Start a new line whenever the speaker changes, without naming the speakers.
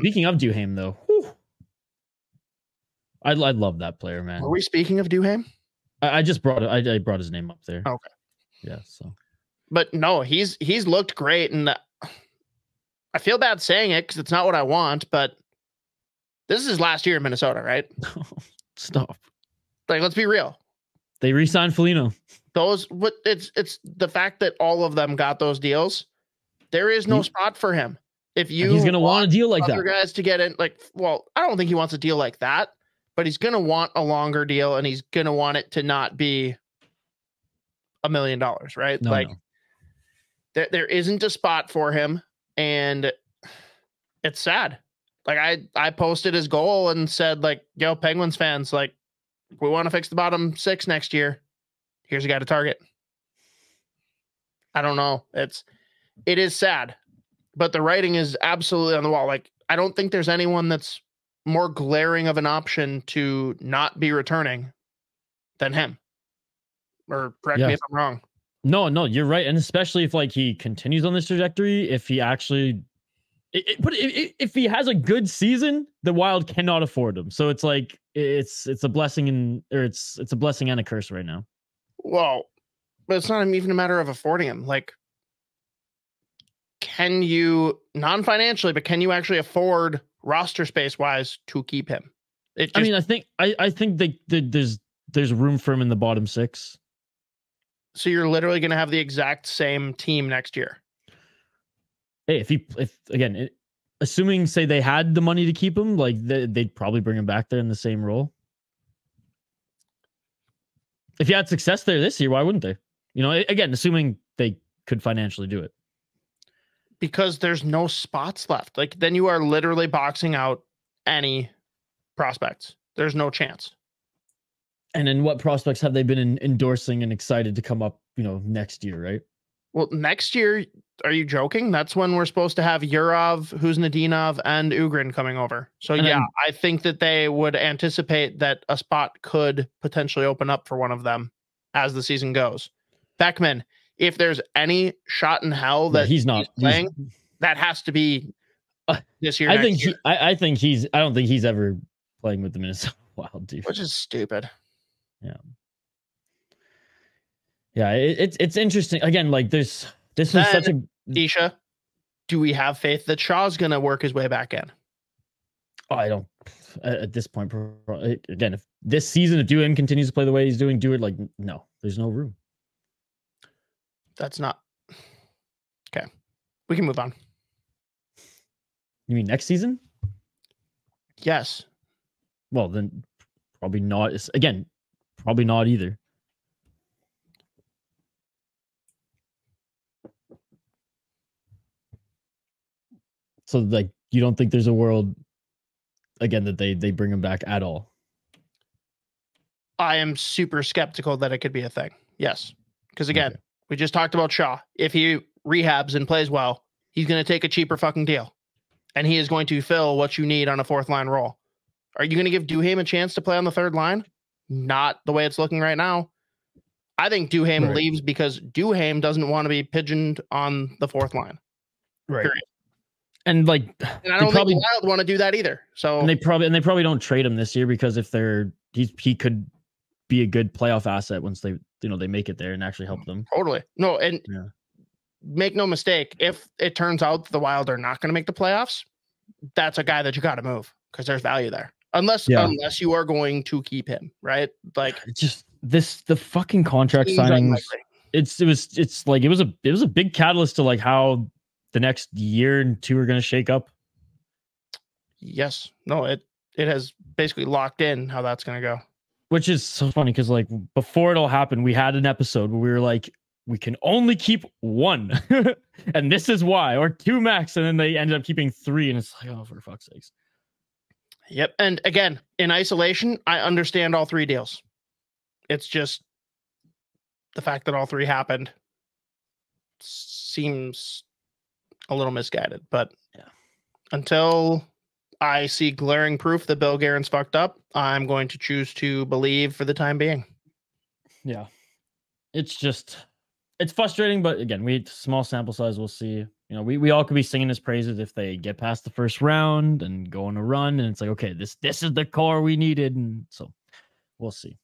Speaking of Duhaime, though, whew, I I love that player, man.
Are we speaking of Duhaime?
I, I just brought. I, I brought his name up there.
Okay.
Yeah. So
But no, he's he's looked great, and I feel bad saying it because it's not what I want. But this is his last year in Minnesota, right?
stop.
Like, let's be real.
They re-signed Foligno.
Those, what it's it's the fact that all of them got those deals. There is no
He-
spot for him. If
And
you
he's gonna want a deal like that.
guys to get in, like, well, I don't think he wants a deal like that, but he's gonna want a longer deal, and he's gonna want it to not be a million dollars, right?
No,
like,
no.
there there isn't a spot for him, and it's sad. Like I I posted his goal and said like, "Yo, Penguins fans, like, we want to fix the bottom six next year. Here's a guy to target." I don't know. It's it is sad, but the writing is absolutely on the wall. Like I don't think there's anyone that's more glaring of an option to not be returning than him. Or correct
Yeah.
me if I'm wrong.
No, no, you're right, and especially if like he continues on this trajectory, if he actually, it, it- but i- i- if he has a good season, the Wild cannot afford him. So it's like it's it's a blessing and or it's it's a blessing and a curse right now.
Well, but it's not even a matter of affording him. Like, can you non financially, but can you actually afford roster space wise to keep him? Just,
I mean, I think I I think they, they, there's there's room for him in the bottom six.
so you're literally going to have the exact same team next year.
Hey, if he if again, it, assuming say they had the money to keep him, like they, they'd probably bring him back there in the same role. If he had success there this year, why wouldn't they? You know, again, assuming they could financially do it.
Because there's no spots left. Like then you are literally boxing out any prospects. There's no chance.
And then what prospects have they been in, endorsing and excited to come up, you know, next year, right?
Well, next year, are you joking? That's when we're supposed to have Yurov, Khusnutdinov, and Ohgren coming over. So
And
yeah,
then-
I think that they would anticipate that a spot could potentially open up for one of them as the season goes. Beckman, if there's any shot in hell
Yeah,
that
he's not
he's playing,
he's-
that has to be
Uh,
this year.
I think
year,
he, I, I think he's I don't think he's ever playing with the Minnesota Wild, dude.
which is stupid.
Yeah, it, it's it's interesting. Again, like there's this is such a
Isha, do we have faith that Shaw's going to work his way back in?
Oh, I don't at this point. Again, if this season if Duhaime continues to play the way he's doing, do it like no, there's no room.
That's not okay. We can move on.
You mean next season?
Yes.
Well, then probably not. It's, again, probably not either. So like, you don't think there's a world again that they they bring him back at all?
I am super skeptical that it could be a thing. Yes. Because again,
Okay.
We just talked about Shaw. If he rehabs and plays well, he's going to take a cheaper fucking deal. And he is going to fill what you need on a fourth line role. Are you going to give Duhaime a chance to play on the third line? Not the way it's looking right now. I think Duhaime
Right.
leaves because Duhaime doesn't want to be pigeoned on the fourth line.
Right.
Period.
And like,
And I don't
probably-
think Wild want to do that either. So
and they probably and they probably don't trade him this year because if they're he's he could be a good playoff asset once they you know they make it there and actually help them.
Totally. No, and
Yeah.
make no mistake, if it turns out the Wild are not going to make the playoffs, that's a guy that you got to move because there's value there. Unless
Yeah.
unless you are going to keep him, right? Like
It's just this the fucking contract signings.
unlikely.
It's it was it's like it was a it was a big catalyst to like how the next year and two are going to shake up.
Yes. No, it it has basically locked in how that's going to go.
Which is so funny because like before it all happened, we had an episode where we were like, we can only keep one, and this is why, or two max, and then they ended up keeping three, and it's like, oh, for fuck's sakes.
Yep. And again, in isolation, I understand all three deals. It's just the fact that all three happened seems a little misguided. But
Yeah.
until I see glaring proof that Bill Guerin's fucked up, I'm going to choose to believe for the time being.
Yeah. It's just it's frustrating, but again, we small sample size, we'll see. You know, we, we all could be singing his praises if they get past the first round and go on a run, and it's like, okay, this this is the core we needed, and so we'll see.